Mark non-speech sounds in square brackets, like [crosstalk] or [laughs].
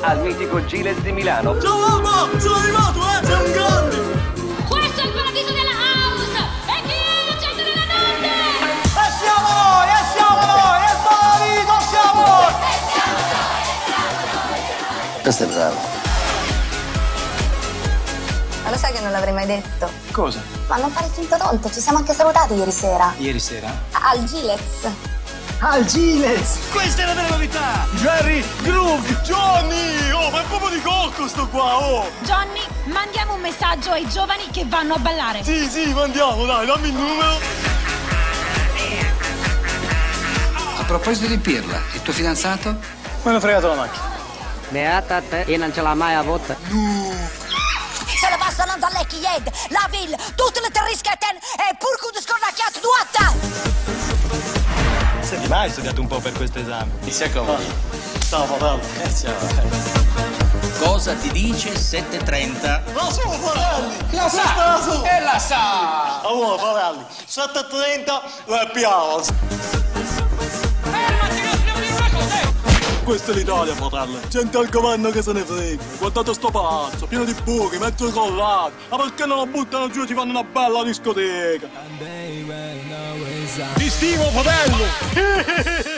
al mitico Giles di Milano. Ciao mamma, sono arrivato, eh! Sei un grande! Questo è il paradiso della house! E chi è la gente della notte? E siamo noi, e siamo noi, e paradiso siamo noi! Questo è bravo. Ma lo sai che non l'avrei mai detto? Cosa? Ma non fare finta tonto, ci siamo anche salutati ieri sera. Ieri sera? Al Gilez. Al Giles! Questa è la vera novità! Jerry! Johnny! Oh, ma è proprio di cocco sto qua, oh! Johnny, mandiamo un messaggio ai giovani che vanno a ballare. Sì, sì, mandiamo, dai, dammi il numero! A proposito di Pirla, il tuo fidanzato? Mi hanno fregato la macchina. Beata te, io non ce l'ho mai avuta. Se le basta non zallecchi jed, la ville, tutte le terrischetten e pur con scornacchiato duatta! Senti, mai hai studiato un po' per questo esame? Ti si accomodi. Fratello! Eh, ciao. Cosa ti dice 7.30? Ma su, fratelli! La sa! su! E la sa! Allora, fratelli, 7.30 lo abbiamo! Questa è l'Italia, fratello. Gente al governo che se ne frega. Guardate sto palazzo, pieno di buchi, mezzo crollato. Ma perché non lo buttano giù e ci fanno una bella discoteca? Ti stimo, fratello! [laughs]